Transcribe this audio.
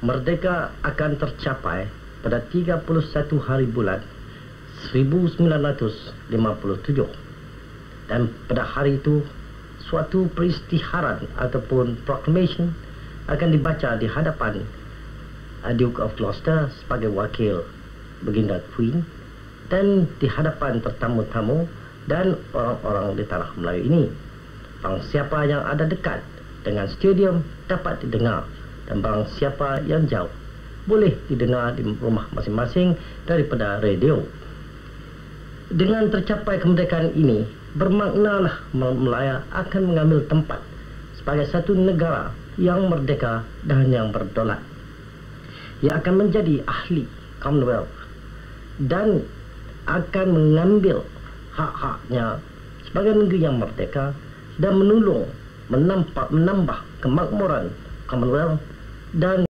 merdeka akan tercapai pada 31 hari bulan 1957 dan pada hari itu suatu peristiharan ataupun proclamation akan dibaca di hadapan Duke of Gloucester sebagai wakil Baginda Queen dan di hadapan tetamu-tamu dan orang-orang di tanah Melayu ini. Bang siapa yang ada dekat dengan stadium dapat didengar dan bang siapa yang jauh boleh didengar di rumah masing-masing daripada radio. Dengan tercapai kemerdekaan ini, bermaknalah Melaya akan mengambil tempat sebagai satu negara yang merdeka dan yang berdaulat. Ia akan menjadi ahli Commonwealth dan akan mengambil hak-haknya sebagai negeri yang merdeka dan menolong menambah, menambah kemakmuran Commonwealth dan